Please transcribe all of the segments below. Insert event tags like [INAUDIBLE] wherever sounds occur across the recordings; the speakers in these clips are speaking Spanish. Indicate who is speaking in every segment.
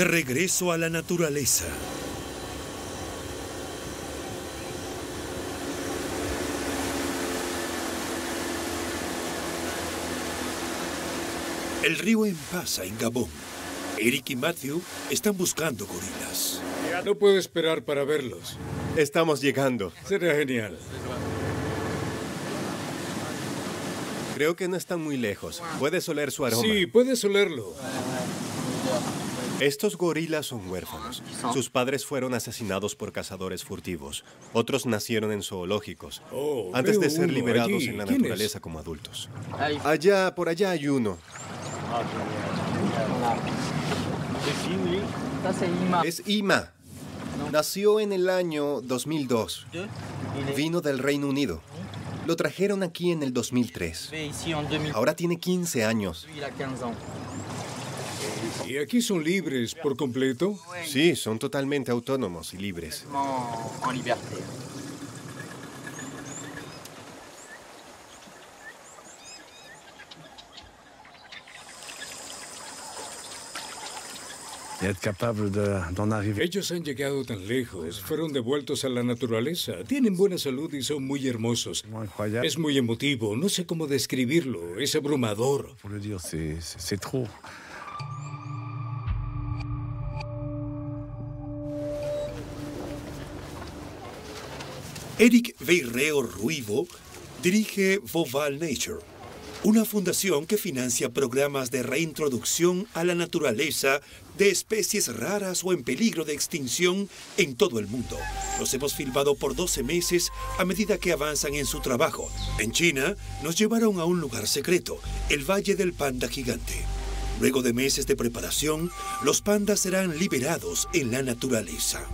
Speaker 1: De regreso a la naturaleza. El río empasa en Gabón. Eric y Matthew están buscando gorilas.
Speaker 2: Ya no puedo esperar para verlos.
Speaker 3: Estamos llegando.
Speaker 2: Sería genial.
Speaker 3: Creo que no están muy lejos. Puedes oler su aroma.
Speaker 2: Sí, puedes olerlo.
Speaker 3: Estos gorilas son huérfanos. Sus padres fueron asesinados por cazadores furtivos. Otros nacieron en zoológicos.
Speaker 2: Oh,
Speaker 3: antes de ser liberados
Speaker 2: allí.
Speaker 3: en la naturaleza como adultos. Allá, por allá hay uno. Es Ima. Nació en el año 2002. Vino del Reino Unido. Lo trajeron aquí en el 2003. Ahora tiene 15 años.
Speaker 2: ¿Y aquí son libres por completo?
Speaker 3: Sí, son totalmente autónomos y libres.
Speaker 2: Ellos han llegado tan lejos, fueron devueltos a la naturaleza, tienen buena salud y son muy hermosos. Es muy emotivo, no sé cómo describirlo, es abrumador.
Speaker 4: Pour le dire, c'est
Speaker 1: Eric Veirreo Ruivo dirige Voval Nature, una fundación que financia programas de reintroducción a la naturaleza de especies raras o en peligro de extinción en todo el mundo. Los hemos filmado por 12 meses a medida que avanzan en su trabajo. En China nos llevaron a un lugar secreto, el Valle del Panda Gigante. Luego de meses de preparación, los pandas serán liberados en la naturaleza.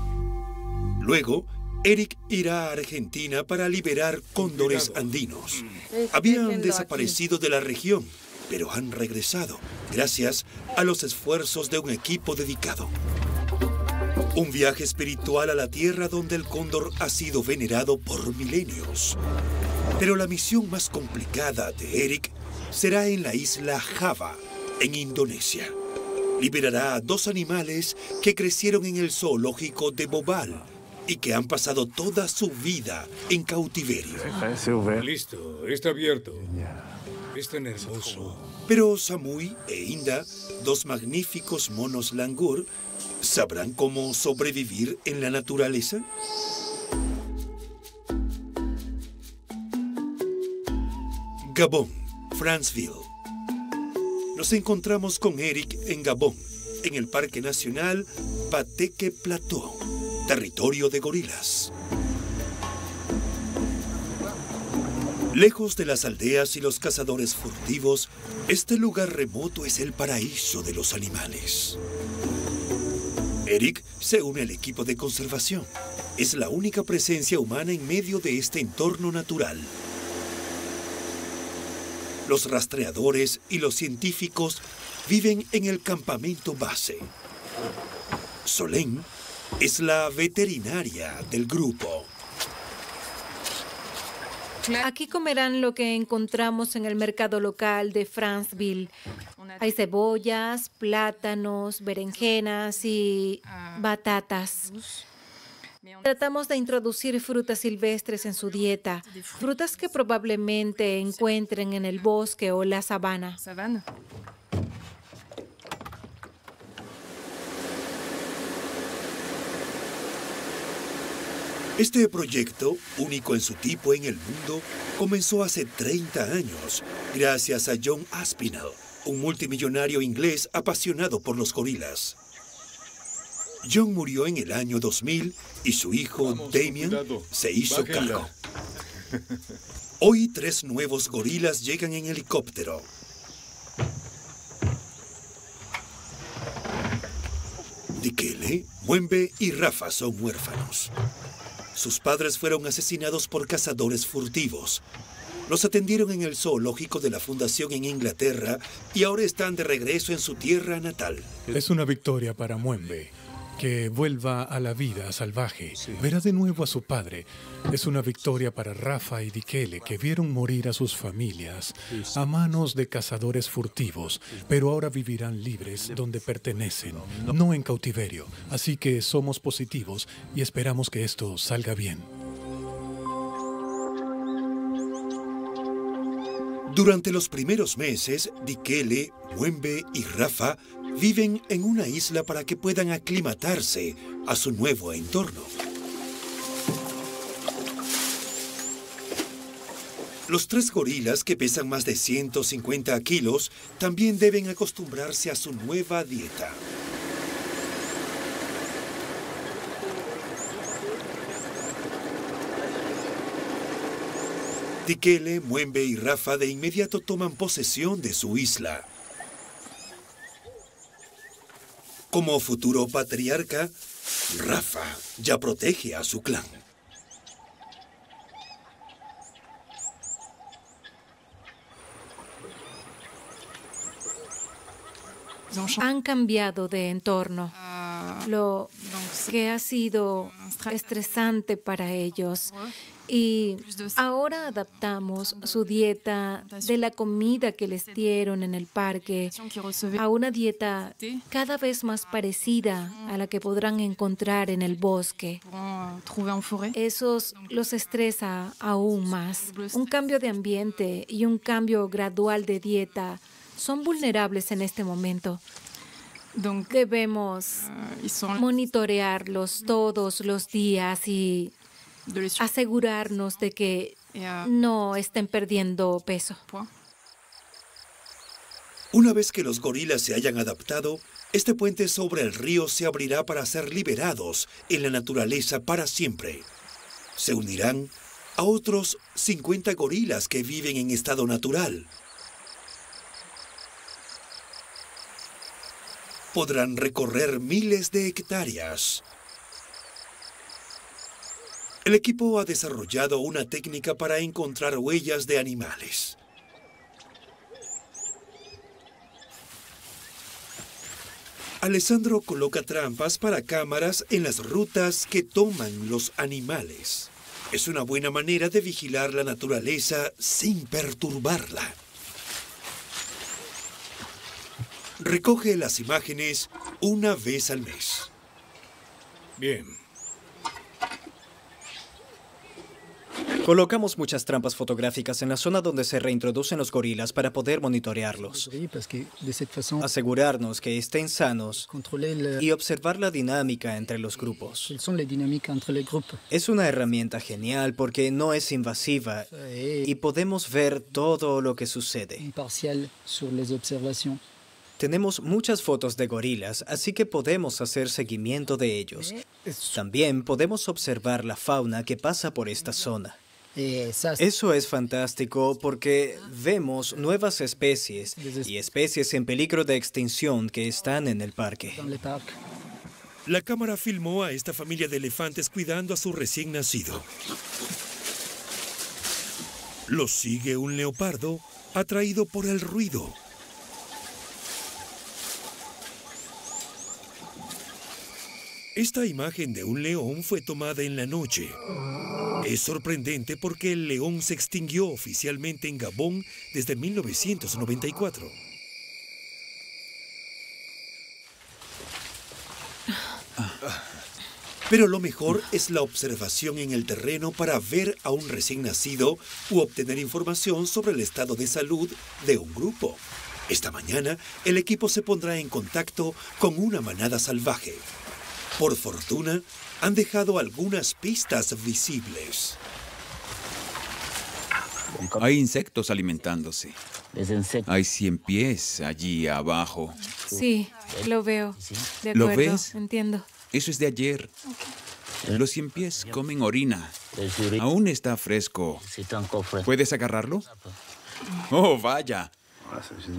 Speaker 1: Luego, Eric irá a Argentina para liberar cóndores andinos. Habían desaparecido de la región, pero han regresado gracias a los esfuerzos de un equipo dedicado. Un viaje espiritual a la tierra donde el cóndor ha sido venerado por milenios. Pero la misión más complicada de Eric será en la isla Java, en Indonesia. Liberará a dos animales que crecieron en el zoológico de Bobal y que han pasado toda su vida en cautiverio.
Speaker 2: Listo, está abierto. Es tan hermoso.
Speaker 1: Pero Samui e Inda, dos magníficos monos langur, ¿sabrán cómo sobrevivir en la naturaleza? Gabón, Franceville. Nos encontramos con Eric en Gabón, en el Parque Nacional Pateque Plateau, territorio de gorilas. Lejos de las aldeas y los cazadores furtivos, este lugar remoto es el paraíso de los animales. Eric se une al equipo de conservación. Es la única presencia humana en medio de este entorno natural. Los rastreadores y los científicos viven en el campamento base. Solén es la veterinaria del grupo.
Speaker 5: Aquí comerán lo que encontramos en el mercado local de Franceville. Hay cebollas, plátanos, berenjenas y batatas. Tratamos de introducir frutas silvestres en su dieta, frutas que probablemente encuentren en el bosque o la sabana.
Speaker 1: Este proyecto, único en su tipo en el mundo, comenzó hace 30 años, gracias a John Aspinall, un multimillonario inglés apasionado por los gorilas. John murió en el año 2000 y su hijo
Speaker 2: Vamos,
Speaker 1: Damien
Speaker 2: cuidado.
Speaker 1: se hizo
Speaker 2: Bájenla.
Speaker 1: cargo. Hoy tres nuevos gorilas llegan en helicóptero. Dikele, Muembe y Rafa son huérfanos. Sus padres fueron asesinados por cazadores furtivos. Los atendieron en el zoológico de la fundación en Inglaterra y ahora están de regreso en su tierra natal.
Speaker 6: Es una victoria para Muembe.
Speaker 7: Que vuelva a la vida salvaje. Verá de nuevo a su padre. Es una victoria para Rafa y Dikele, que vieron morir a sus familias a manos de cazadores furtivos, pero ahora vivirán libres donde pertenecen, no en cautiverio. Así que somos positivos y esperamos que esto salga bien.
Speaker 1: Durante los primeros meses, Dikele, Muembe y Rafa viven en una isla para que puedan aclimatarse a su nuevo entorno. Los tres gorilas, que pesan más de 150 kilos, también deben acostumbrarse a su nueva dieta. Dikele, Muembe y Rafa de inmediato toman posesión de su isla. Como futuro patriarca, Rafa ya protege a su clan.
Speaker 5: Han cambiado de entorno, lo que ha sido estresante para ellos. Y ahora adaptamos su dieta de la comida que les dieron en el parque a una dieta cada vez más parecida a la que podrán encontrar en el bosque. Eso los estresa aún más. Un cambio de ambiente y un cambio gradual de dieta son vulnerables en este momento. Debemos monitorearlos todos los días y asegurarnos de que no estén perdiendo peso.
Speaker 1: Una vez que los gorilas se hayan adaptado, este puente sobre el río se abrirá para ser liberados en la naturaleza para siempre. Se unirán a otros 50 gorilas que viven en estado natural. Podrán recorrer miles de hectáreas el equipo ha desarrollado una técnica para encontrar huellas de animales. Alessandro coloca trampas para cámaras en las rutas que toman los animales. Es una buena manera de vigilar la naturaleza sin perturbarla. Recoge las imágenes una vez al mes.
Speaker 2: Bien.
Speaker 8: Colocamos muchas trampas fotográficas en la zona donde se reintroducen los gorilas para poder monitorearlos. Asegurarnos que estén sanos y observar la dinámica entre los grupos. Es una herramienta genial porque no es invasiva y podemos ver todo lo que sucede. Tenemos muchas fotos de gorilas, así que podemos hacer seguimiento de ellos. También podemos observar la fauna que pasa por esta zona. Eso es fantástico porque vemos nuevas especies y especies en peligro de extinción que están en el parque.
Speaker 1: La cámara filmó a esta familia de elefantes cuidando a su recién nacido. Los sigue un leopardo atraído por el ruido. Esta imagen de un león fue tomada en la noche. Es sorprendente porque el león se extinguió oficialmente en Gabón desde 1994. Pero lo mejor es la observación en el terreno para ver a un recién nacido u obtener información sobre el estado de salud de un grupo. Esta mañana, el equipo se pondrá en contacto con una manada salvaje. Por fortuna, han dejado algunas pistas visibles.
Speaker 6: Hay insectos alimentándose. Hay cien pies allí abajo.
Speaker 5: Sí, lo veo. De
Speaker 6: ¿Lo ves?
Speaker 5: Entiendo.
Speaker 6: Eso es de ayer. Los cien pies comen orina. Aún está fresco. ¿Puedes agarrarlo? Oh, vaya.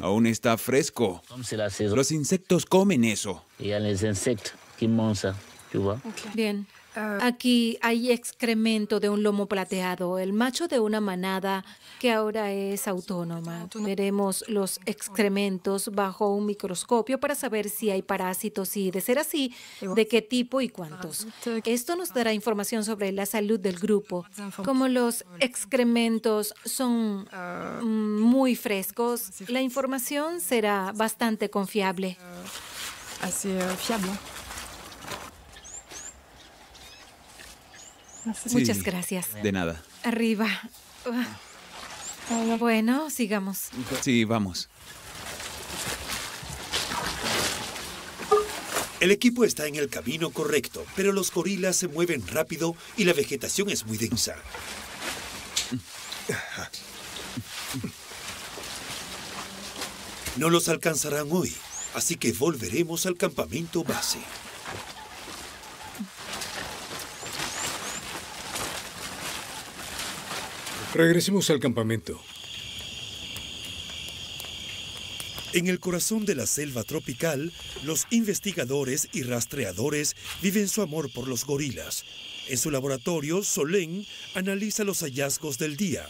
Speaker 6: Aún está fresco. Los insectos comen eso.
Speaker 5: Bien. Aquí hay excremento de un lomo plateado, el macho de una manada que ahora es autónoma. Veremos los excrementos bajo un microscopio para saber si hay parásitos y, de ser así, de qué tipo y cuántos. Esto nos dará información sobre la salud del grupo. Como los excrementos son muy frescos, la información será bastante confiable.
Speaker 9: Así fiable.
Speaker 5: Muchas gracias.
Speaker 6: De nada.
Speaker 5: Arriba. Bueno, sigamos.
Speaker 6: Sí, vamos.
Speaker 1: El equipo está en el camino correcto, pero los gorilas se mueven rápido y la vegetación es muy densa. No los alcanzarán hoy, así que volveremos al campamento base.
Speaker 2: Regresemos al campamento.
Speaker 1: En el corazón de la selva tropical, los investigadores y rastreadores viven su amor por los gorilas. En su laboratorio, Solén analiza los hallazgos del día.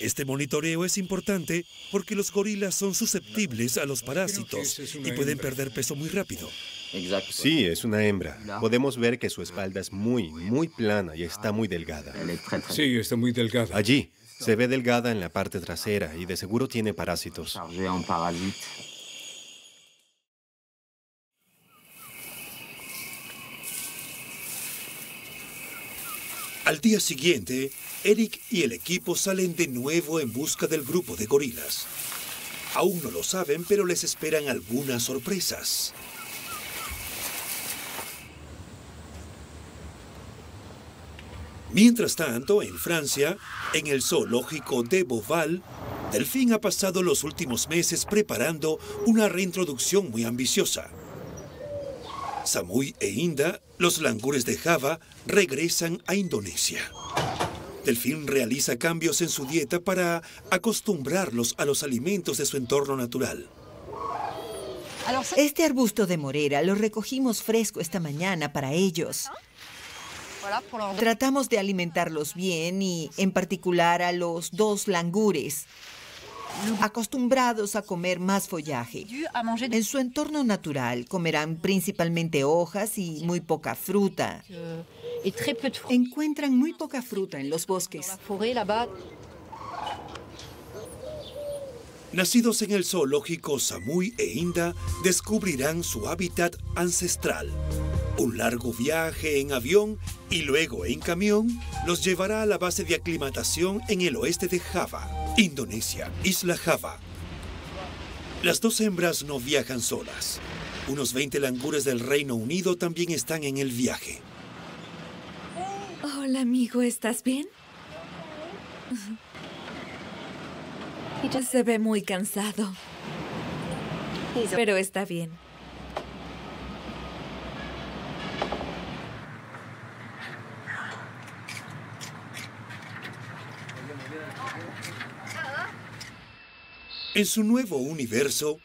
Speaker 1: Este monitoreo es importante porque los gorilas son susceptibles a los parásitos y pueden perder peso muy rápido.
Speaker 3: Sí, es una hembra. Podemos ver que su espalda es muy, muy plana y está muy delgada.
Speaker 2: Sí, está muy delgada.
Speaker 3: Allí, se ve delgada en la parte trasera y de seguro tiene parásitos.
Speaker 1: Al día siguiente, Eric y el equipo salen de nuevo en busca del grupo de gorilas. Aún no lo saben, pero les esperan algunas sorpresas. Mientras tanto, en Francia, en el zoológico de Beauval, Delfín ha pasado los últimos meses preparando una reintroducción muy ambiciosa. Samui e Inda, los langures de Java, regresan a Indonesia. Delfín realiza cambios en su dieta para acostumbrarlos a los alimentos de su entorno natural.
Speaker 10: Este arbusto de morera lo recogimos fresco esta mañana para ellos. Tratamos de alimentarlos bien y en particular a los dos langures, acostumbrados a comer más follaje. En su entorno natural comerán principalmente hojas y muy poca fruta. Encuentran muy poca fruta en los bosques.
Speaker 1: Nacidos en el zoológico Samui e Inda, descubrirán su hábitat ancestral. Un largo viaje en avión y luego en camión los llevará a la base de aclimatación en el oeste de Java, Indonesia, Isla Java. Las dos hembras no viajan solas. Unos 20 langures del Reino Unido también están en el viaje.
Speaker 5: Hola, amigo, ¿estás bien? Se ve muy cansado. Pero está bien.
Speaker 1: En su nuevo universo,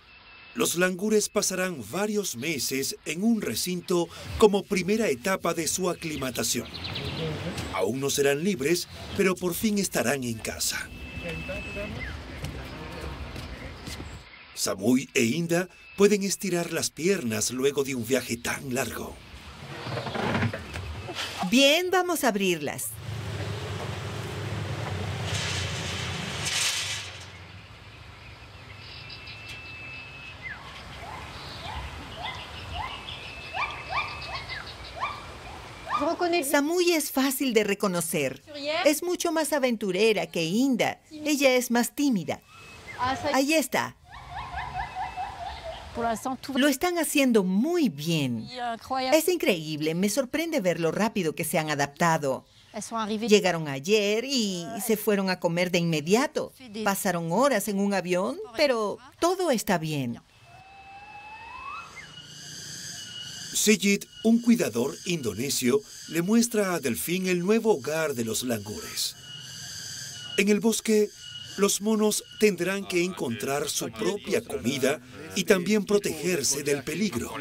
Speaker 1: los langures pasarán varios meses en un recinto como primera etapa de su aclimatación. Aún no serán libres, pero por fin estarán en casa. Samui e Inda pueden estirar las piernas luego de un viaje tan largo.
Speaker 10: Bien, vamos a abrirlas. Samui es fácil de reconocer. Es mucho más aventurera que Inda. Ella es más tímida. Ahí está. Lo están haciendo muy bien. Es increíble. Me sorprende ver lo rápido que se han adaptado. Llegaron ayer y se fueron a comer de inmediato. Pasaron horas en un avión, pero todo está bien.
Speaker 1: Sejid, un cuidador indonesio, le muestra a Delfín el nuevo hogar de los langures. En el bosque, los monos tendrán que encontrar su propia comida y también protegerse del peligro.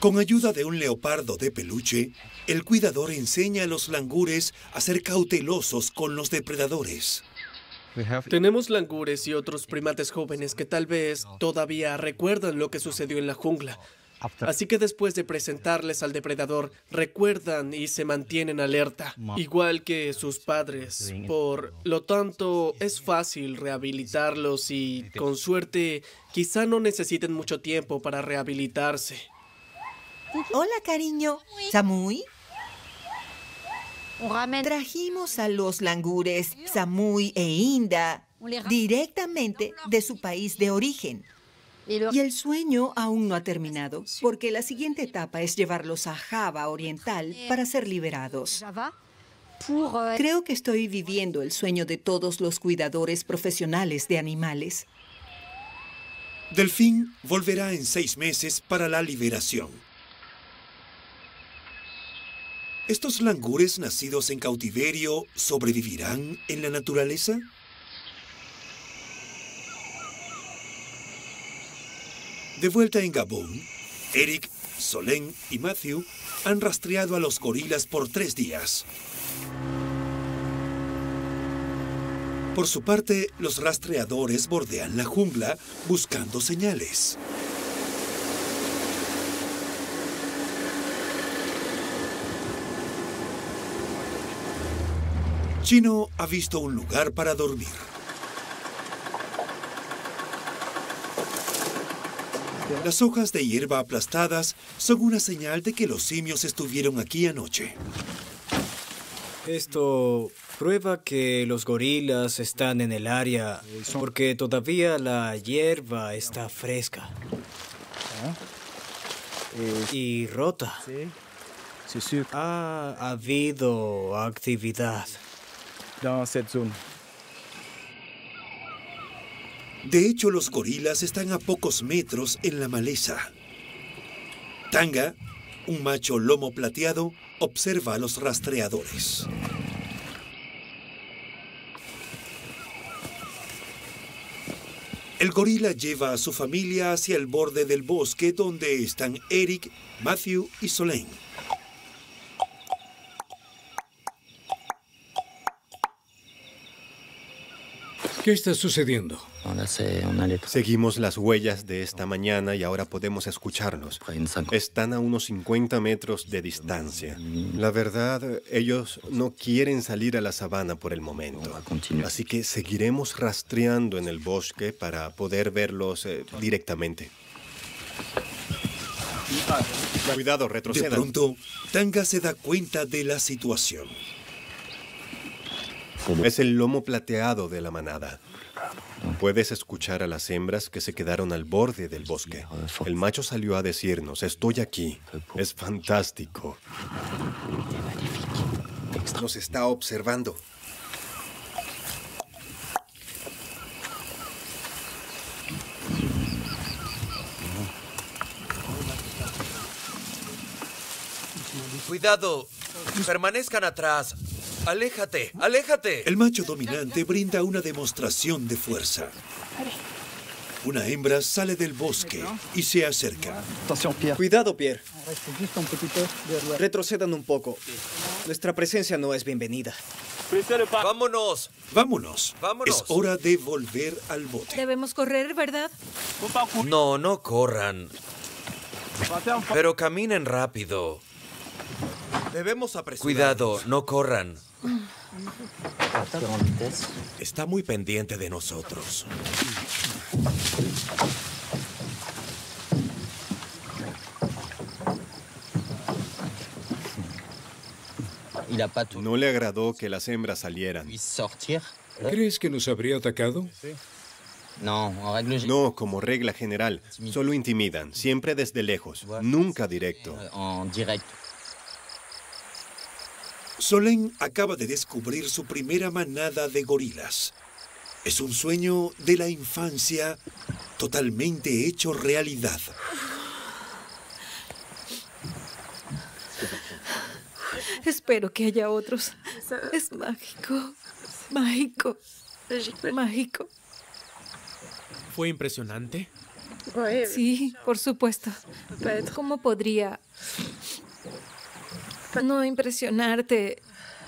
Speaker 1: Con ayuda de un leopardo de peluche, el cuidador enseña a los langures a ser cautelosos con los depredadores.
Speaker 11: Tenemos langures y otros primates jóvenes que tal vez todavía recuerdan lo que sucedió en la jungla. Así que después de presentarles al depredador, recuerdan y se mantienen alerta, igual que sus padres. Por lo tanto, es fácil rehabilitarlos y, con suerte, quizá no necesiten mucho tiempo para rehabilitarse.
Speaker 10: Hola, cariño. ¿Samuy? Trajimos a los langures Samuy e Inda directamente de su país de origen. Y el sueño aún no ha terminado, porque la siguiente etapa es llevarlos a Java Oriental para ser liberados. Creo que estoy viviendo el sueño de todos los cuidadores profesionales de animales.
Speaker 1: Delfín volverá en seis meses para la liberación. ¿Estos langures nacidos en cautiverio sobrevivirán en la naturaleza? De vuelta en Gabón, Eric, Solén y Matthew han rastreado a los gorilas por tres días. Por su parte, los rastreadores bordean la jungla buscando señales. Chino ha visto un lugar para dormir. Las hojas de hierba aplastadas son una señal de que los simios estuvieron aquí anoche.
Speaker 8: Esto prueba que los gorilas están en el área porque todavía la hierba está fresca y rota. Ha habido actividad.
Speaker 1: De hecho, los gorilas están a pocos metros en la maleza. Tanga, un macho lomo plateado, observa a los rastreadores. El gorila lleva a su familia hacia el borde del bosque donde están Eric, Matthew y Solén.
Speaker 2: ¿Qué está sucediendo?
Speaker 3: Seguimos las huellas de esta mañana y ahora podemos escucharlos. Están a unos 50 metros de distancia. La verdad, ellos no quieren salir a la sabana por el momento. Así que seguiremos rastreando en el bosque para poder verlos eh, directamente. Cuidado, retroceda.
Speaker 1: De pronto, Tanga se da cuenta de la situación.
Speaker 3: Es el lomo plateado de la manada. Puedes escuchar a las hembras que se quedaron al borde del bosque. El macho salió a decirnos, estoy aquí. Es fantástico. Nos está observando.
Speaker 12: Cuidado, permanezcan atrás. Aléjate, aléjate.
Speaker 1: El macho dominante brinda una demostración de fuerza. Una hembra sale del bosque y se acerca.
Speaker 8: Cuidado, Pierre. Retrocedan un poco. Nuestra presencia no es bienvenida.
Speaker 12: Vámonos.
Speaker 1: Vámonos.
Speaker 12: Vámonos.
Speaker 1: Es hora de volver al bote.
Speaker 5: Debemos correr, ¿verdad?
Speaker 12: No, no corran. Pero caminen rápido.
Speaker 3: Debemos apresurar.
Speaker 12: Cuidado, no corran. Está muy pendiente de nosotros.
Speaker 3: No le agradó que las hembras salieran.
Speaker 2: ¿Crees que nos habría atacado?
Speaker 3: No, como regla general. Solo intimidan, siempre desde lejos, nunca directo.
Speaker 1: Solén acaba de descubrir su primera manada de gorilas. Es un sueño de la infancia totalmente hecho realidad.
Speaker 5: Espero que haya otros. Es mágico. Mágico. Mágico.
Speaker 11: ¿Fue impresionante?
Speaker 5: Sí, por supuesto. ¿Cómo podría no impresionarte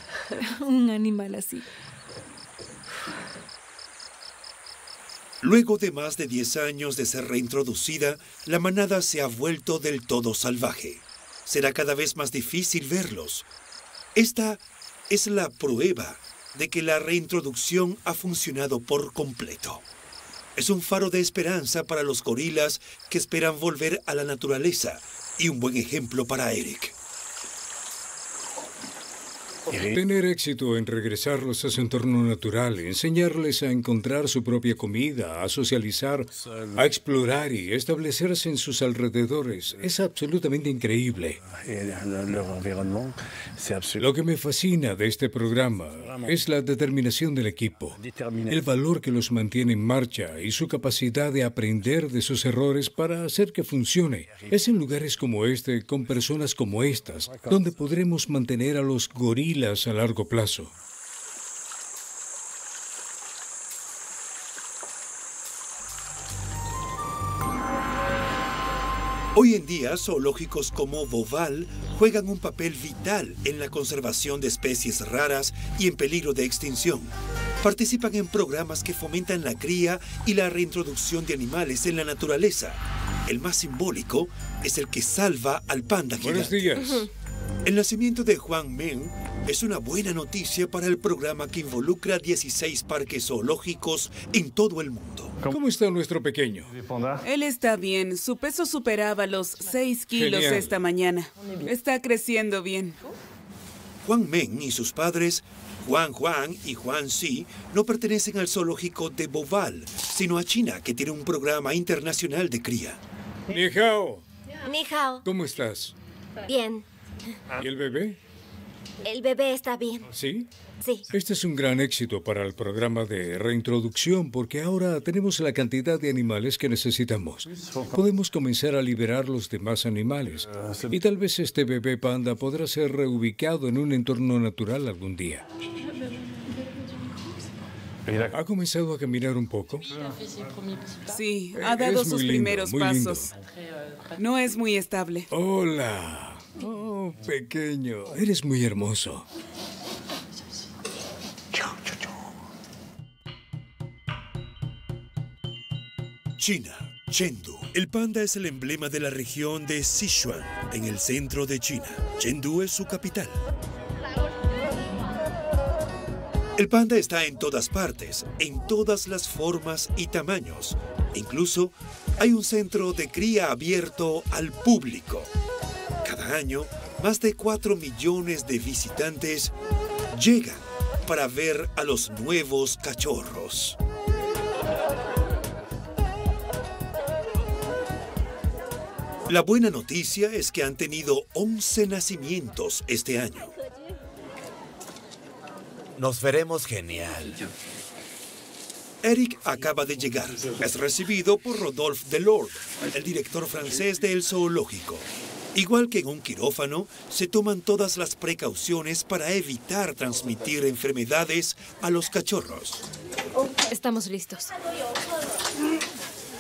Speaker 5: [LAUGHS] un animal así?
Speaker 1: Luego de más de 10 años de ser reintroducida, la manada se ha vuelto del todo salvaje. Será cada vez más difícil verlos. Esta es la prueba de que la reintroducción ha funcionado por completo. Es un faro de esperanza para los gorilas que esperan volver a la naturaleza y un buen ejemplo para Eric.
Speaker 2: Tener éxito en regresarlos a su entorno natural, enseñarles a encontrar su propia comida, a socializar, a explorar y establecerse en sus alrededores es absolutamente increíble. Lo que me fascina de este programa es la determinación del equipo, el valor que los mantiene en marcha y su capacidad de aprender de sus errores para hacer que funcione. Es en lugares como este, con personas como estas, donde podremos mantener a los gorilas a largo plazo.
Speaker 1: Hoy en día, zoológicos como Boval juegan un papel vital en la conservación de especies raras y en peligro de extinción. Participan en programas que fomentan la cría y la reintroducción de animales en la naturaleza. El más simbólico es el que salva al panda
Speaker 2: Buenos días.
Speaker 1: El nacimiento de Juan Men es una buena noticia para el programa que involucra 16 parques zoológicos en todo el mundo.
Speaker 2: ¿Cómo está nuestro pequeño?
Speaker 13: Él está bien. Su peso superaba los 6 kilos esta mañana. Está creciendo bien.
Speaker 1: Juan Men y sus padres, Juan Juan y Juan Si, no pertenecen al zoológico de Boval, sino a China, que tiene un programa internacional de cría.
Speaker 2: Ni hao.
Speaker 14: Ni hao.
Speaker 2: ¿Cómo estás?
Speaker 14: Bien.
Speaker 2: ¿Y el bebé?
Speaker 14: El bebé está bien.
Speaker 2: ¿Sí?
Speaker 14: Sí.
Speaker 2: Este es un gran éxito para el programa de reintroducción porque ahora tenemos la cantidad de animales que necesitamos. Podemos comenzar a liberar los demás animales y tal vez este bebé panda podrá ser reubicado en un entorno natural algún día. ¿Ha comenzado a caminar un poco?
Speaker 13: Sí, ha dado sus primeros pasos. No es muy estable.
Speaker 2: Hola. Oh, pequeño, eres muy hermoso.
Speaker 1: China, Chengdu. El panda es el emblema de la región de Sichuan, en el centro de China. Chengdu es su capital. El panda está en todas partes, en todas las formas y tamaños. Incluso hay un centro de cría abierto al público. Cada año, más de 4 millones de visitantes llegan para ver a los nuevos cachorros. La buena noticia es que han tenido 11 nacimientos este año.
Speaker 12: Nos veremos genial.
Speaker 1: Eric acaba de llegar. Es recibido por Rodolphe Delord, el director francés del zoológico. Igual que en un quirófano, se toman todas las precauciones para evitar transmitir enfermedades a los cachorros.
Speaker 5: Estamos listos.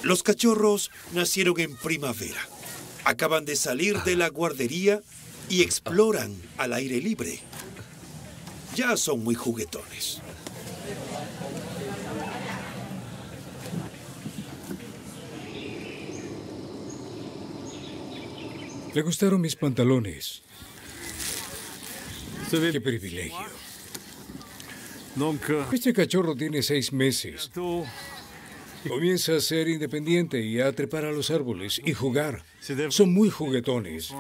Speaker 1: Los cachorros nacieron en primavera. Acaban de salir de la guardería y exploran al aire libre. Ya son muy juguetones.
Speaker 2: Le gustaron mis pantalones. Qué privilegio. Este cachorro tiene seis meses. Comienza a ser independiente y a trepar a los árboles y jugar. Son muy juguetones. [LAUGHS]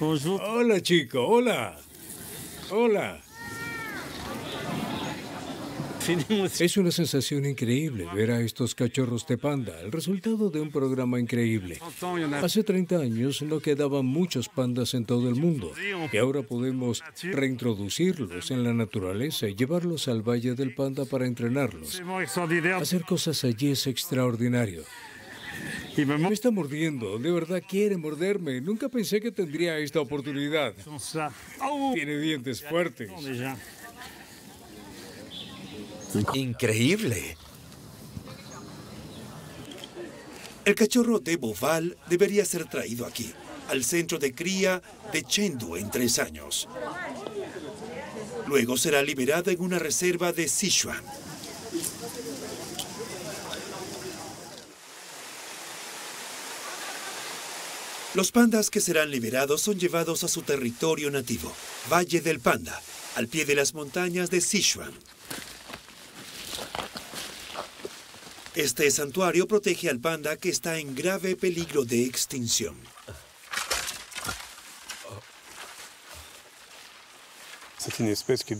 Speaker 2: Hola, chico. Hola. Hola. Es una sensación increíble ver a estos cachorros de panda, el resultado de un programa increíble. Hace 30 años no quedaban muchos pandas en todo el mundo y ahora podemos reintroducirlos en la naturaleza y llevarlos al Valle del Panda para entrenarlos. Hacer cosas allí es extraordinario. Me está mordiendo, de verdad quiere morderme. Nunca pensé que tendría esta oportunidad. Tiene dientes fuertes.
Speaker 12: Increíble.
Speaker 1: El cachorro de Boval debería ser traído aquí, al centro de cría de Chengdu en tres años. Luego será liberada en una reserva de Sichuan. Los pandas que serán liberados son llevados a su territorio nativo, Valle del Panda, al pie de las montañas de Sichuan. Este santuario protege al panda que está en grave peligro de extinción.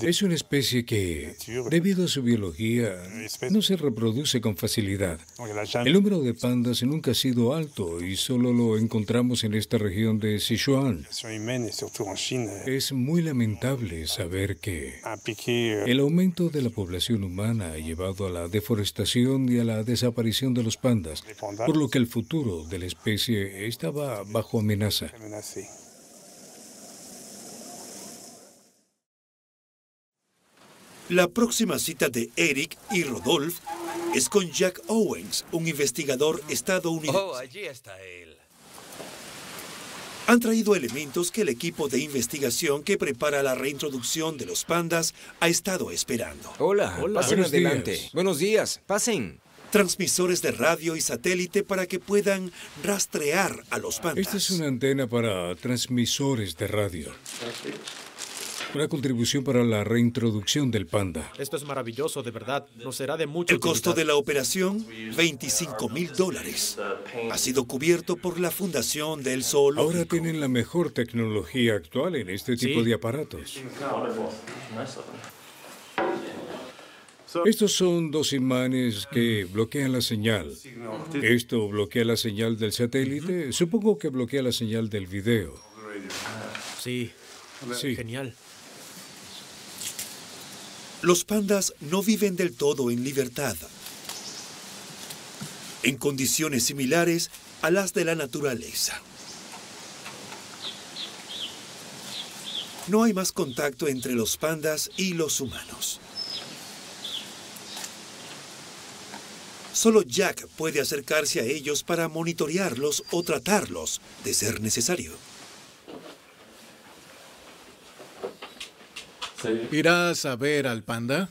Speaker 2: Es una especie que, debido a su biología, no se reproduce con facilidad. El número de pandas nunca ha sido alto y solo lo encontramos en esta región de Sichuan. Es muy lamentable saber que el aumento de la población humana ha llevado a la deforestación y a la desaparición de los pandas, por lo que el futuro de la especie estaba bajo amenaza.
Speaker 1: La próxima cita de Eric y Rodolphe es con Jack Owens, un investigador estadounidense.
Speaker 12: Oh, allí está él.
Speaker 1: Han traído elementos que el equipo de investigación que prepara la reintroducción de los pandas ha estado esperando.
Speaker 15: Hola,
Speaker 2: Hola.
Speaker 15: pasen
Speaker 2: Buenos
Speaker 15: adelante.
Speaker 2: días.
Speaker 15: Buenos días, pasen.
Speaker 1: Transmisores de radio y satélite para que puedan rastrear a los pandas.
Speaker 2: Esta es una antena para transmisores de radio. Una contribución para la reintroducción del panda.
Speaker 16: Esto es maravilloso, de verdad. Nos será de mucho
Speaker 1: El costo de la operación, 25 mil dólares. Ha sido cubierto por la Fundación del Zoológico.
Speaker 2: Ahora tienen la mejor tecnología actual en este tipo
Speaker 1: Sí.
Speaker 2: de aparatos. Estos son dos imanes que bloquean la señal. Esto bloquea la señal del satélite. Supongo que bloquea la señal del video.
Speaker 16: Sí,
Speaker 2: Sí.
Speaker 16: genial.
Speaker 1: Los pandas no viven del todo en libertad, en condiciones similares a las de la naturaleza. No hay más contacto entre los pandas y los humanos. Solo Jack puede acercarse a ellos para monitorearlos o tratarlos de ser necesario.
Speaker 17: ¿Irás a ver al panda?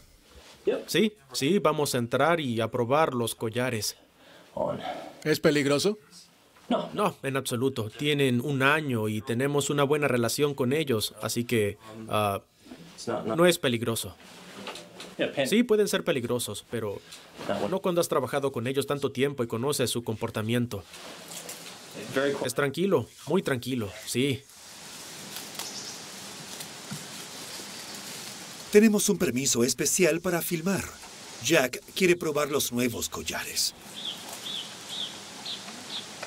Speaker 16: Sí, sí, vamos a entrar y a probar los collares.
Speaker 17: ¿Es peligroso?
Speaker 16: No, no, en absoluto. Tienen un año y tenemos una buena relación con ellos, así que ah, no es peligroso. Sí, pueden ser peligrosos, pero no cuando has trabajado con ellos tanto tiempo y conoces su comportamiento. Es tranquilo, muy tranquilo, sí.
Speaker 1: Tenemos un permiso especial para filmar. Jack quiere probar los nuevos collares.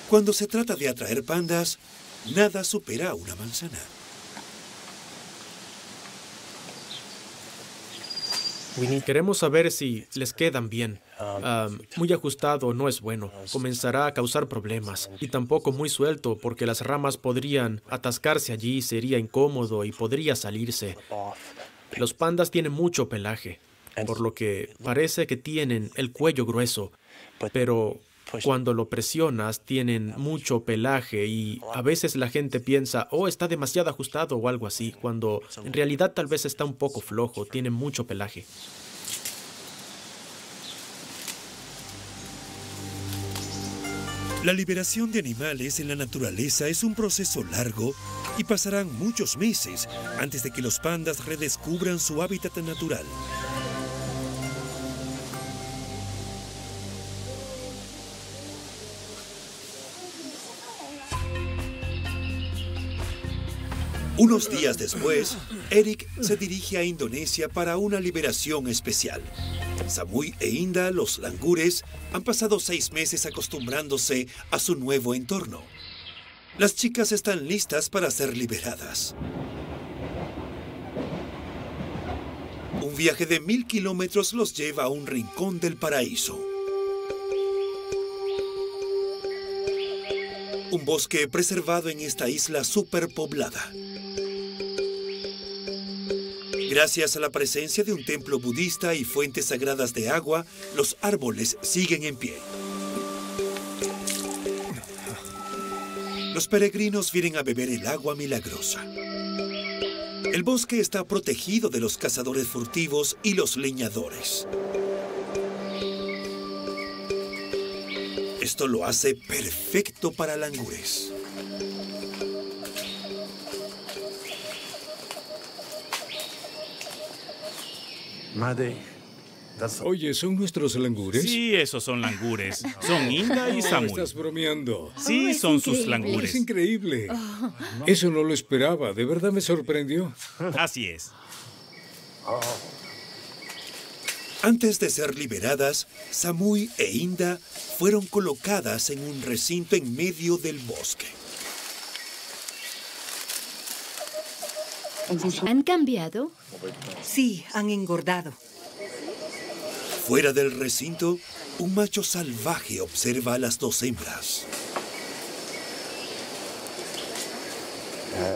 Speaker 1: Cuando se trata de atraer pandas, nada supera una manzana.
Speaker 16: Queremos saber si les quedan bien. Ah, muy ajustado no es bueno. Comenzará a causar problemas. Y tampoco muy suelto porque las ramas podrían atascarse allí, sería incómodo y podría salirse. Los pandas tienen mucho pelaje, por lo que parece que tienen el cuello grueso, pero cuando lo presionas tienen mucho pelaje y a veces la gente piensa, oh, está demasiado ajustado o algo así, cuando en realidad tal vez está un poco flojo, tiene mucho pelaje.
Speaker 1: La liberación de animales en la naturaleza es un proceso largo y pasarán muchos meses antes de que los pandas redescubran su hábitat natural. Unos días después, Eric se dirige a Indonesia para una liberación especial. Samui e Inda, los langures, han pasado seis meses acostumbrándose a su nuevo entorno. Las chicas están listas para ser liberadas. Un viaje de mil kilómetros los lleva a un rincón del paraíso. Un bosque preservado en esta isla superpoblada. Gracias a la presencia de un templo budista y fuentes sagradas de agua, los árboles siguen en pie. Los peregrinos vienen a beber el agua milagrosa. El bosque está protegido de los cazadores furtivos y los leñadores. Esto lo hace perfecto para langures.
Speaker 2: Oye, ¿son nuestros langures?
Speaker 15: Sí, esos son langures. [LAUGHS] Son Inda y Samuel.
Speaker 2: estás bromeando.
Speaker 15: Sí,
Speaker 2: Oh,
Speaker 15: son sus langures.
Speaker 2: Es increíble.
Speaker 5: Oh.
Speaker 2: Eso no lo esperaba. De verdad me sorprendió.
Speaker 15: Así es.
Speaker 1: Antes de ser liberadas, Samui e Inda fueron colocadas en un recinto en medio del bosque.
Speaker 18: ¿Han cambiado?
Speaker 10: Sí, han engordado.
Speaker 1: Fuera del recinto, un macho salvaje observa a las dos hembras.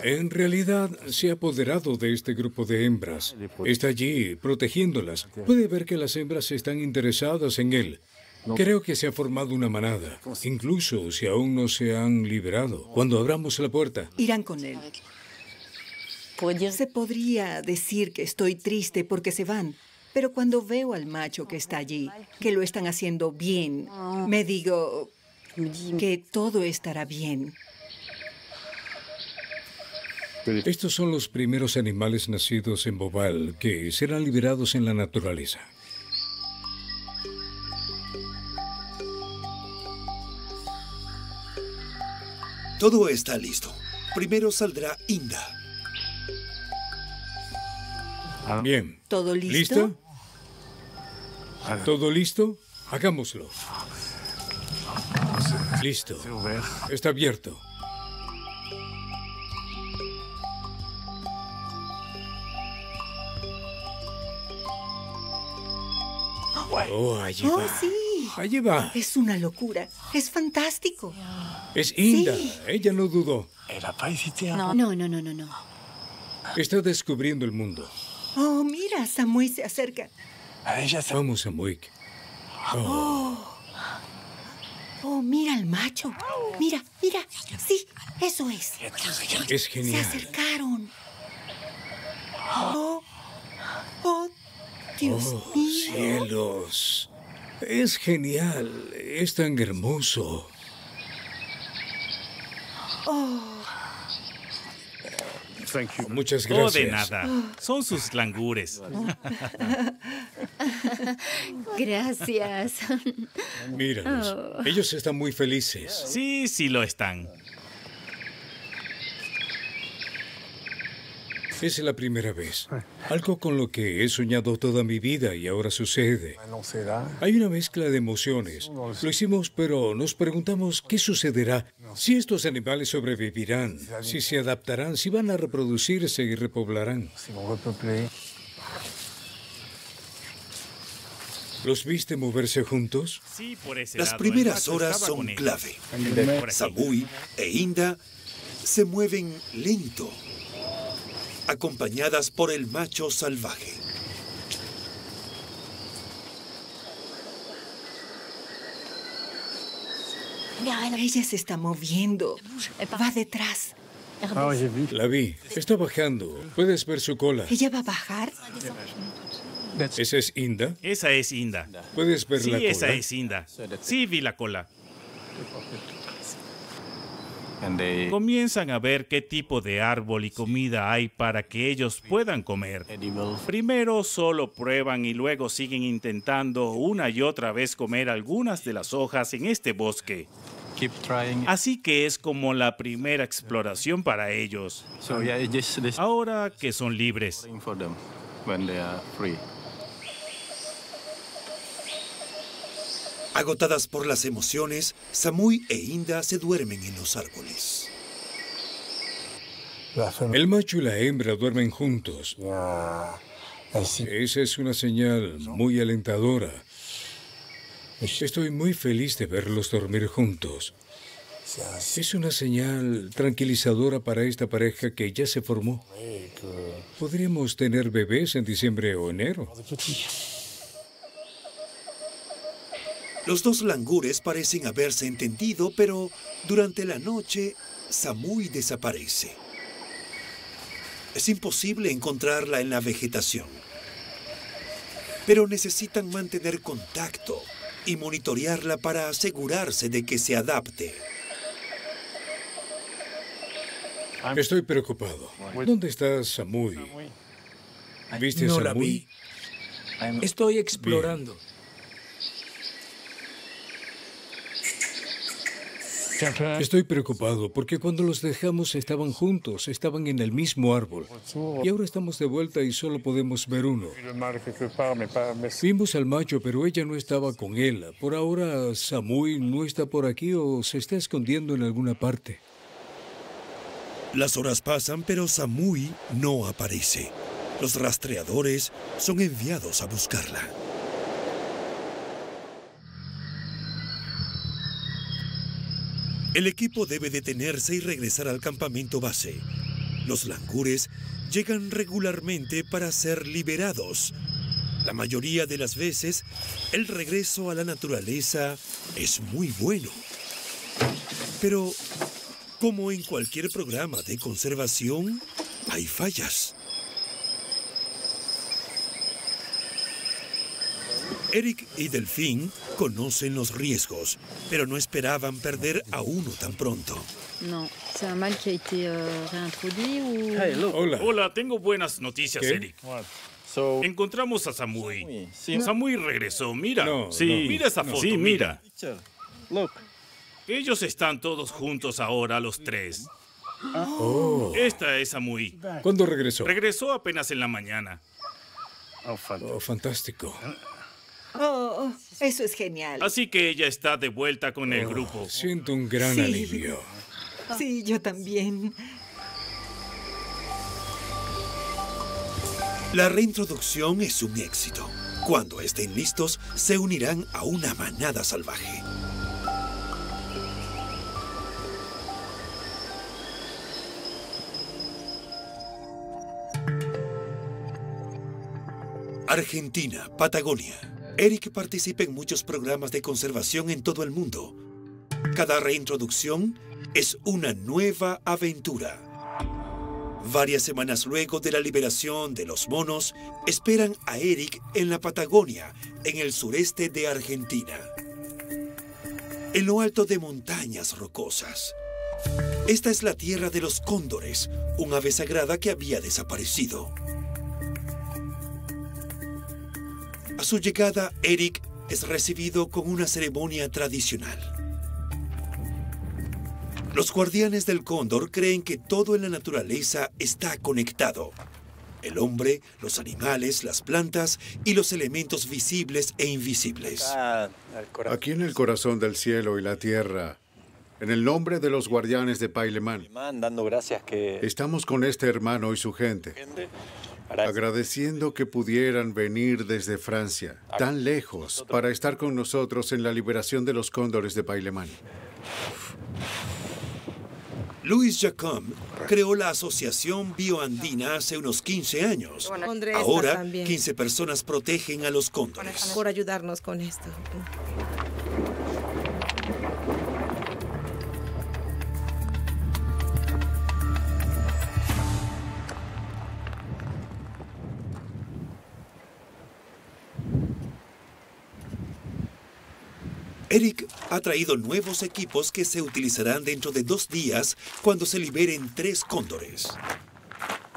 Speaker 2: En realidad, se ha apoderado de este grupo de hembras. Está allí, protegiéndolas. Puede ver que las hembras están interesadas en él. Creo que se ha formado una manada, incluso si aún no se han liberado. Cuando abramos la puerta,
Speaker 10: Irán con él. Se podría decir que estoy triste porque se van, pero cuando veo al macho que está allí, que lo están haciendo bien, me digo que todo estará bien.
Speaker 2: Estos son los primeros animales nacidos en Bobal que serán liberados en la naturaleza.
Speaker 1: Todo está listo. Primero saldrá Inda.
Speaker 2: Bien.
Speaker 10: ¿Todo listo?
Speaker 2: ¿Listo? ¿Todo listo? Hagámoslo. Listo. Está abierto. Oh, allí
Speaker 10: Oh,
Speaker 2: va.
Speaker 10: sí.
Speaker 2: Allí va.
Speaker 10: Es una locura. Es fantástico.
Speaker 2: Es Inda.
Speaker 10: Sí.
Speaker 2: Ella no dudó.
Speaker 18: No, no, no, no, no. no.
Speaker 2: Está descubriendo el mundo.
Speaker 10: Oh, mira, Samuel se acerca.
Speaker 2: Vamos, Samuik.
Speaker 10: Oh. Oh, mira al macho. Mira, mira. Sí, eso es.
Speaker 2: Es
Speaker 10: Se
Speaker 2: genial.
Speaker 10: acercaron. Oh, oh, Dios
Speaker 2: Oh,
Speaker 10: mío.
Speaker 2: cielos. Es genial. Es tan hermoso.
Speaker 10: Oh,
Speaker 2: Muchas
Speaker 15: Oh,
Speaker 2: gracias.
Speaker 15: de nada. Son sus langures. [LAUGHS]
Speaker 18: Gracias.
Speaker 2: Míralos.
Speaker 18: Oh.
Speaker 2: Ellos están muy felices.
Speaker 15: Sí, sí lo están.
Speaker 2: Es la primera vez. Algo con lo que he soñado toda mi vida y ahora sucede. Hay una mezcla de emociones. Lo hicimos, pero nos preguntamos qué sucederá. Si estos animales sobrevivirán, si se adaptarán, si van a reproducirse y repoblarán. ¿Los viste moverse juntos?
Speaker 15: Sí, por ese
Speaker 1: Las
Speaker 15: lado.
Speaker 1: primeras horas son clave. Samui e Inda se mueven lento, acompañadas por el macho salvaje.
Speaker 10: ella se está moviendo. Va detrás.
Speaker 2: La vi. Está bajando. Puedes ver su cola.
Speaker 10: ¿Ella va a bajar?
Speaker 2: ¿Esa es Inda?
Speaker 15: Esa es Inda.
Speaker 2: ¿Puedes ver
Speaker 15: sí,
Speaker 2: la cola?
Speaker 15: esa es Inda. Sí, vi la cola. Comienzan a ver qué tipo de árbol y comida hay para que ellos puedan comer. Primero solo prueban y luego siguen intentando una y otra vez comer algunas de las hojas en este bosque. Así que es como la primera exploración para ellos. Ahora que son libres.
Speaker 1: Agotadas por las emociones, Samui e Inda se duermen en los árboles.
Speaker 2: El macho y la hembra duermen juntos. Esa es una señal muy alentadora. Estoy muy feliz de verlos dormir juntos. Es una señal tranquilizadora para esta pareja que ya se formó. Podríamos tener bebés en diciembre o enero.
Speaker 1: Los dos langures parecen haberse entendido, pero durante la noche Samui desaparece. Es imposible encontrarla en la vegetación. Pero necesitan mantener contacto y monitorearla para asegurarse de que se adapte.
Speaker 2: Estoy preocupado. ¿Dónde está Samui? ¿Viste a
Speaker 19: No la
Speaker 2: Samui?
Speaker 19: vi. Estoy explorando.
Speaker 2: Estoy preocupado porque cuando los dejamos estaban juntos, estaban en el mismo árbol. Y ahora estamos de vuelta y solo podemos ver uno. Vimos al macho, pero ella no estaba con él. Por ahora, Samui no está por aquí o se está escondiendo en alguna parte.
Speaker 1: Las horas pasan, pero Samui no aparece. Los rastreadores son enviados a buscarla. El equipo debe detenerse y regresar al campamento base. Los langures llegan regularmente para ser liberados. La mayoría de las veces, el regreso a la naturaleza es muy bueno. Pero, como en cualquier programa de conservación, hay fallas. Eric y Delfín conocen los riesgos, pero no esperaban perder a uno tan pronto.
Speaker 20: Non, c'est un mâle qui a été euh, réintroduit ou...
Speaker 2: Hola.
Speaker 15: Hola, tengo buenas noticias,
Speaker 2: ¿Qué?
Speaker 15: Eric. Encontramos a Samui. Samui regresó, mira.
Speaker 2: No,
Speaker 15: sí,
Speaker 2: no,
Speaker 15: mira esa
Speaker 2: no.
Speaker 15: foto,
Speaker 2: Sí,
Speaker 15: mira. Ellos están todos juntos ahora, los tres.
Speaker 2: Oh.
Speaker 15: Esta es Samui.
Speaker 2: ¿Cuándo regresó?
Speaker 15: Regresó apenas en la mañana.
Speaker 2: Oh, fantástico.
Speaker 10: Oh, eso es genial.
Speaker 15: Así que ella está de vuelta con el
Speaker 2: Oh,
Speaker 15: grupo.
Speaker 2: Siento un gran
Speaker 10: Sí.
Speaker 2: alivio.
Speaker 10: Sí, yo también.
Speaker 1: La reintroducción es un éxito. Cuando estén listos, se unirán a una manada salvaje. Argentina, Patagonia. Eric participa en muchos programas de conservación en todo el mundo. Cada reintroducción es una nueva aventura. Varias semanas luego de la liberación de los monos, esperan a Eric en la Patagonia, en el sureste de Argentina. En lo alto de montañas rocosas. Esta es la tierra de los cóndores, un ave sagrada que había desaparecido. A su llegada, Eric es recibido con una ceremonia tradicional. Los guardianes del cóndor creen que todo en la naturaleza está conectado. El hombre, los animales, las plantas y los elementos visibles e invisibles.
Speaker 21: Aquí en el corazón del cielo y la tierra, en el nombre de los guardianes de Pailemán,
Speaker 22: dando gracias que
Speaker 21: estamos con este hermano y su gente, agradeciendo que pudieran venir desde Francia, tan lejos, para estar con nosotros en la liberación de los cóndores de Pailemán.
Speaker 1: Luis Jacom creó la Asociación Bioandina hace unos 15 años. Ahora,
Speaker 23: también.
Speaker 1: 15 personas protegen a los cóndores.
Speaker 23: Por ayudarnos con esto.
Speaker 1: Eric ha traído nuevos equipos que se utilizarán dentro de dos días cuando se liberen tres cóndores.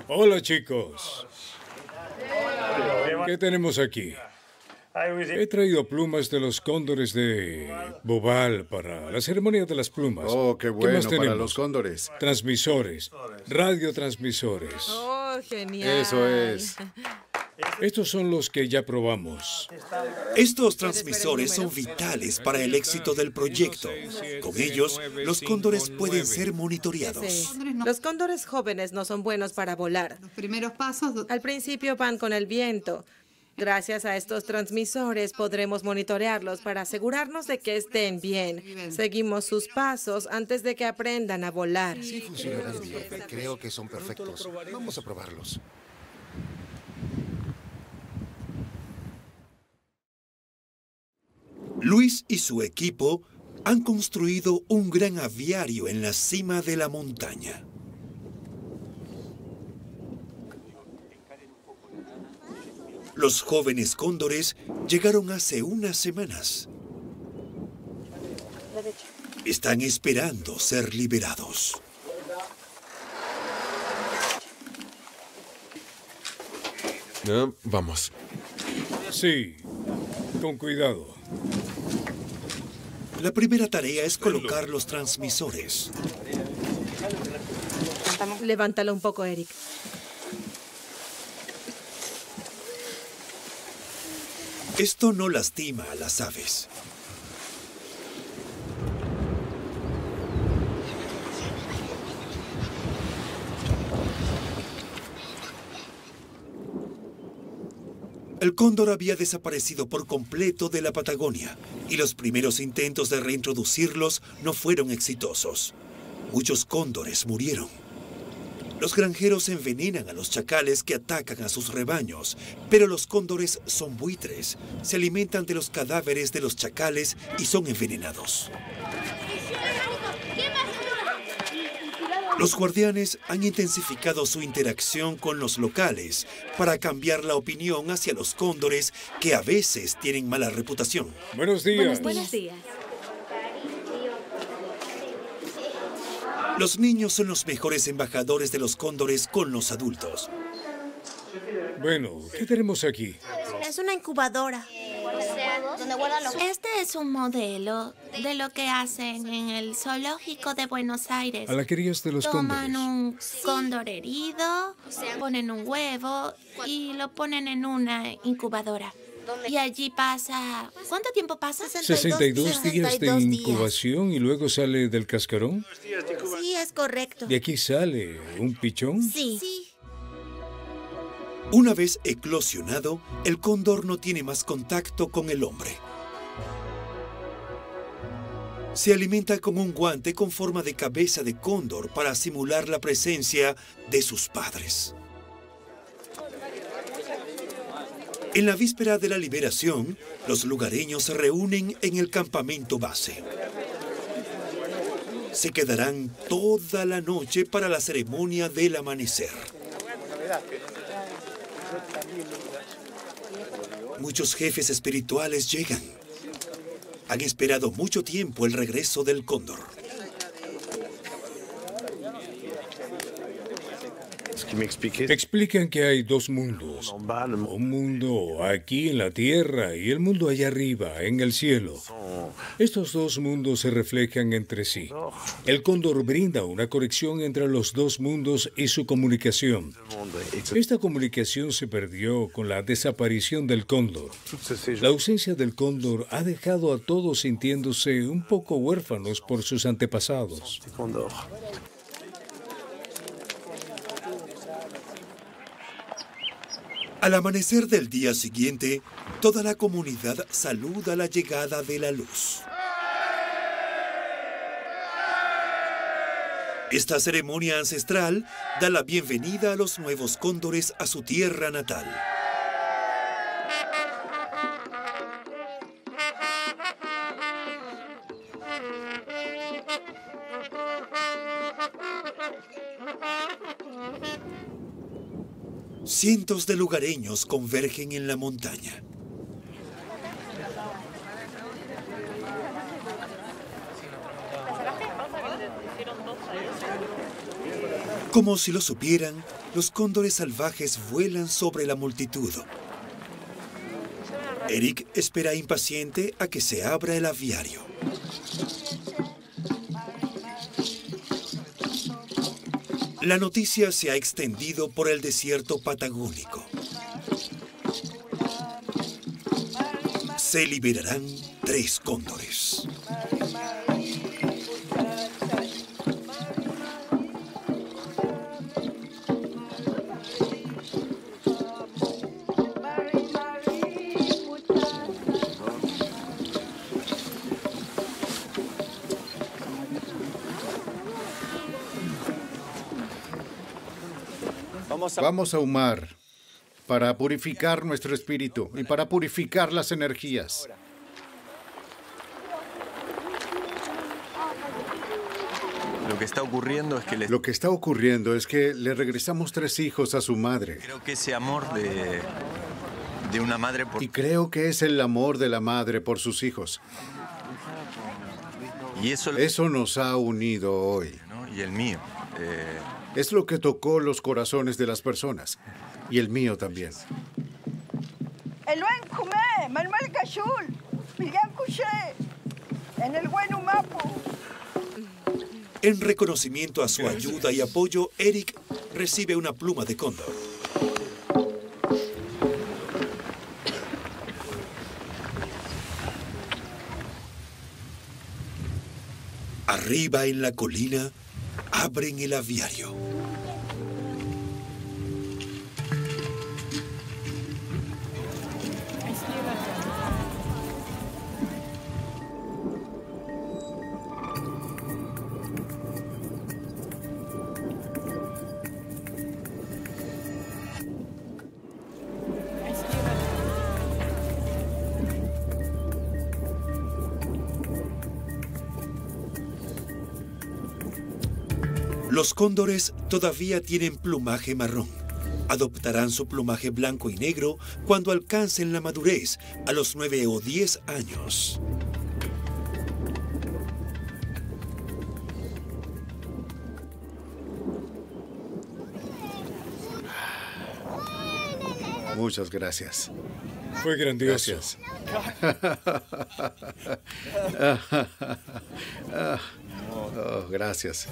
Speaker 2: Hola chicos. ¿Qué tenemos aquí? He traído plumas de los cóndores de Bobal para la ceremonia de las plumas.
Speaker 21: Oh, qué
Speaker 2: ¿Qué
Speaker 21: bueno
Speaker 2: más
Speaker 21: para
Speaker 2: tenemos?
Speaker 21: los cóndores.
Speaker 2: Transmisores, radiotransmisores.
Speaker 23: Oh, genial.
Speaker 21: Eso es.
Speaker 2: Estos son los que ya probamos.
Speaker 1: Estos transmisores son vitales para el éxito del proyecto. Con ellos, los cóndores pueden ser monitoreados.
Speaker 23: Sí. Los cóndores jóvenes no son buenos para volar. Los primeros pasos. Al principio van con el viento. Gracias a estos transmisores podremos monitorearlos para asegurarnos de que estén bien. Seguimos sus pasos antes de que aprendan a volar.
Speaker 24: Sí, funcionarán bien. Creo que son perfectos. Vamos a probarlos.
Speaker 1: Luis y su equipo han construido un gran aviario en la cima de la montaña. Los jóvenes cóndores llegaron hace unas semanas. Están esperando ser liberados.
Speaker 25: vamos.
Speaker 2: Sí, con cuidado.
Speaker 1: La primera tarea es colocar los transmisores.
Speaker 23: Levántalo un poco, Eric.
Speaker 1: Esto no lastima a las aves. El cóndor había desaparecido por completo de la Patagonia y los primeros intentos de reintroducirlos no fueron exitosos. Muchos cóndores murieron. Los granjeros envenenan a los chacales que atacan a sus rebaños, pero los cóndores son buitres, se alimentan de los cadáveres de los chacales y son envenenados. Los guardianes han intensificado su interacción con los locales para cambiar la opinión hacia los cóndores que a veces tienen mala reputación.
Speaker 2: Buenos días.
Speaker 23: Buenos días.
Speaker 1: Los niños son los mejores embajadores de los cóndores con los adultos.
Speaker 2: Bueno, ¿qué tenemos aquí?
Speaker 26: Es una incubadora. Este es un modelo de lo que hacen en el zoológico de Buenos Aires.
Speaker 2: A la crías de los
Speaker 26: Toman
Speaker 2: cóndores.
Speaker 26: un cóndor herido, ponen un huevo y lo ponen en una incubadora. Y allí pasa... ¿Cuánto tiempo pasa?
Speaker 2: 62 días de incubación y luego sale del cascarón.
Speaker 26: Sí, es correcto.
Speaker 2: De aquí sale un pichón.
Speaker 26: Sí.
Speaker 1: Una vez eclosionado, el cóndor no tiene más contacto con el hombre. Se alimenta con un guante con forma de cabeza de cóndor para simular la presencia de sus padres. En la víspera de la liberación, los lugareños se reúnen en el campamento base. Se quedarán toda la noche para la ceremonia del amanecer. Muchos jefes espirituales llegan. Han esperado mucho tiempo el regreso del cóndor.
Speaker 2: Explican que hay dos mundos. Un mundo aquí en la tierra y el mundo allá arriba, en el cielo. Estos dos mundos se reflejan entre sí. El cóndor brinda una conexión entre los dos mundos y su comunicación. Esta comunicación se perdió con la desaparición del cóndor. La ausencia del cóndor ha dejado a todos sintiéndose un poco huérfanos por sus antepasados.
Speaker 1: Al amanecer del día siguiente, toda la comunidad saluda la llegada de la luz. Esta ceremonia ancestral da la bienvenida a los nuevos cóndores a su tierra natal. Cientos de lugareños convergen en la montaña. Como si lo supieran, los cóndores salvajes vuelan sobre la multitud. Eric espera impaciente a que se abra el aviario. La noticia se ha extendido por el desierto patagónico. Se liberarán tres cóndores.
Speaker 21: Vamos a humar para purificar nuestro espíritu y para purificar las energías.
Speaker 25: que está ocurriendo es que le...
Speaker 21: Lo que está ocurriendo es que le regresamos tres hijos a su madre.
Speaker 25: Creo que ese amor de, de una madre por...
Speaker 21: Y creo que es el amor de la madre por sus hijos.
Speaker 25: Y eso...
Speaker 21: Eso nos ha unido hoy.
Speaker 25: Y el mío. Eh,
Speaker 21: es lo que tocó los corazones de las personas. Y el mío también.
Speaker 1: En reconocimiento a su ayuda y apoyo, Eric recibe una pluma de cóndor. Arriba en la colina, abren el aviario. Cóndores todavía tienen plumaje marrón. Adoptarán su plumaje blanco y negro cuando alcancen la madurez a los 9 o 10 años.
Speaker 21: Muchas gracias.
Speaker 2: Fue grandioso.
Speaker 21: Gracias. [LAUGHS] [LAUGHS] Oh, gracias.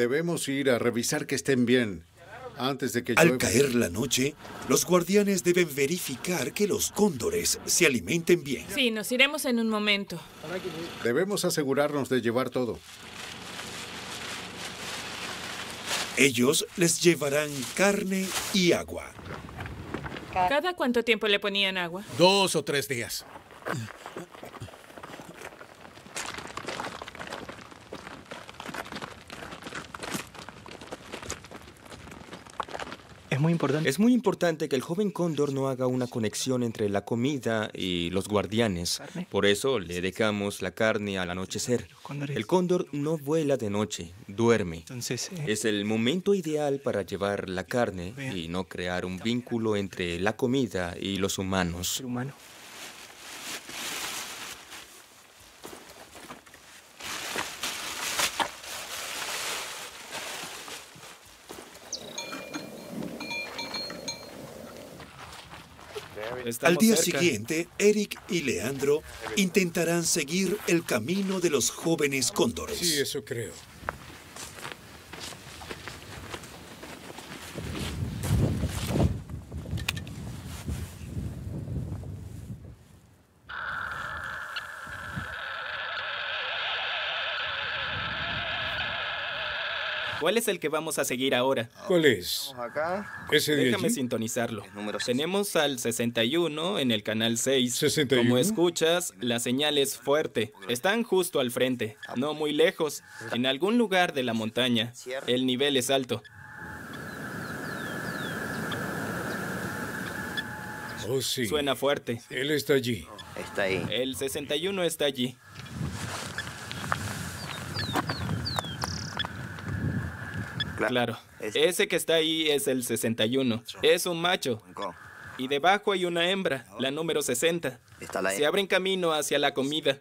Speaker 21: Debemos ir a revisar que estén bien antes de que
Speaker 1: Al caer la noche, los guardianes deben verificar que los cóndores se alimenten bien.
Speaker 27: Sí, nos iremos en un momento.
Speaker 21: Debemos asegurarnos de llevar todo.
Speaker 1: Ellos les llevarán carne y agua.
Speaker 27: ¿Cada cuánto tiempo le ponían agua?
Speaker 17: Dos o tres días.
Speaker 28: Es muy importante. Es muy importante que el joven cóndor no haga una conexión entre la comida y los guardianes. Por eso le dejamos la carne al anochecer. El cóndor no vuela de noche, duerme. Es el momento ideal para llevar la carne y no crear un vínculo entre la comida y los humanos.
Speaker 1: Al día siguiente, Eric y Leandro intentarán seguir el camino de los jóvenes cóndores.
Speaker 2: Sí, eso creo.
Speaker 22: ¿Cuál es el que vamos a seguir ahora?
Speaker 2: ¿Cuál es? ¿Ese de
Speaker 22: Déjame
Speaker 2: allí?
Speaker 22: sintonizarlo. Tenemos al 61 en el canal 6.
Speaker 2: 61.
Speaker 22: Como escuchas, la señal es fuerte. Están justo al frente, no muy lejos, en algún lugar de la montaña. El nivel es alto.
Speaker 2: Oh, sí.
Speaker 22: Suena fuerte.
Speaker 2: Él está allí.
Speaker 22: Está ahí. El 61 está allí. Claro. Ese que está ahí es el 61. Es un macho. Y debajo hay una hembra, la número 60. Se abren camino hacia la comida.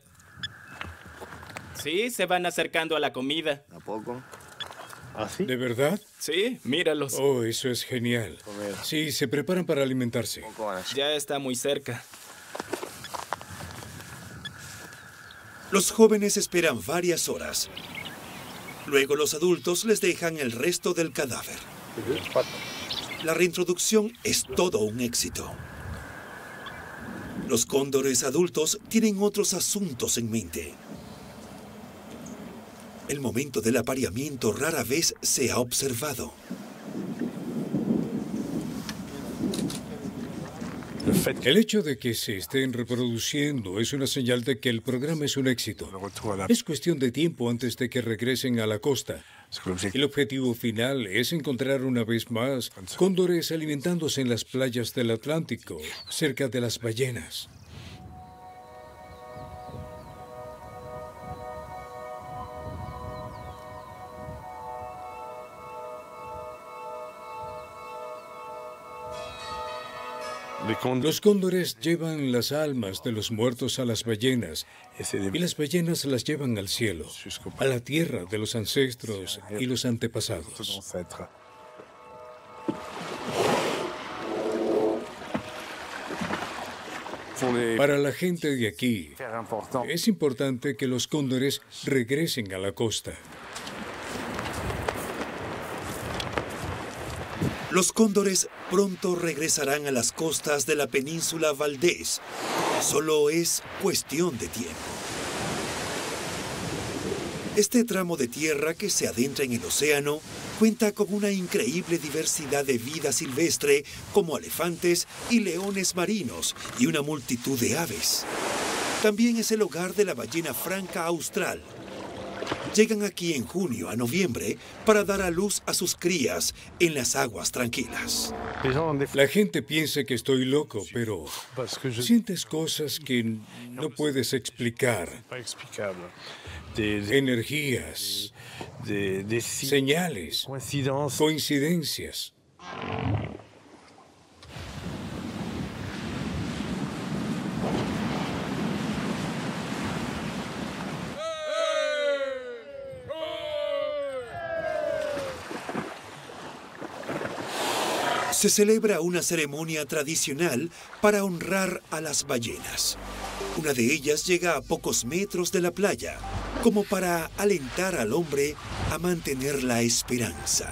Speaker 22: Sí, se van acercando a la comida.
Speaker 28: ¿A poco?
Speaker 2: ¿De verdad?
Speaker 22: Sí, míralos.
Speaker 2: Oh, eso es genial. Sí, se preparan para alimentarse.
Speaker 22: Ya está muy cerca.
Speaker 1: Los jóvenes esperan varias horas. Luego los adultos les dejan el resto del cadáver. La reintroducción es todo un éxito. Los cóndores adultos tienen otros asuntos en mente. El momento del apareamiento rara vez se ha observado.
Speaker 2: El hecho de que se estén reproduciendo es una señal de que el programa es un éxito. Es cuestión de tiempo antes de que regresen a la costa. El objetivo final es encontrar una vez más cóndores alimentándose en las playas del Atlántico, cerca de las ballenas. Los cóndores llevan las almas de los muertos a las ballenas y las ballenas las llevan al cielo, a la tierra de los ancestros y los antepasados. Para la gente de aquí, es importante que los cóndores regresen a la costa.
Speaker 1: Los cóndores pronto regresarán a las costas de la península Valdés. Solo es cuestión de tiempo. Este tramo de tierra que se adentra en el océano cuenta con una increíble diversidad de vida silvestre como elefantes y leones marinos y una multitud de aves. También es el hogar de la ballena franca austral, Llegan aquí en junio a noviembre para dar a luz a sus crías en las aguas tranquilas.
Speaker 2: La gente piensa que estoy loco, pero sientes cosas que no puedes explicar. Energías, señales, coincidencias.
Speaker 1: Se celebra una ceremonia tradicional para honrar a las ballenas. Una de ellas llega a pocos metros de la playa, como para alentar al hombre a mantener la esperanza.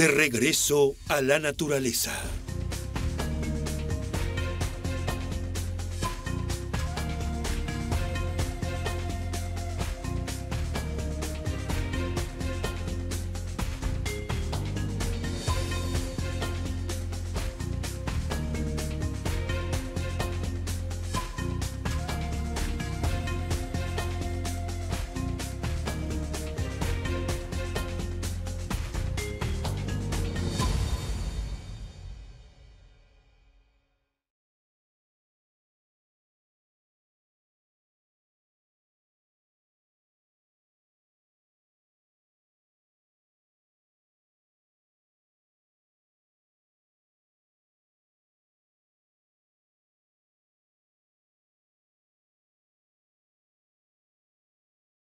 Speaker 1: De regreso a la naturaleza.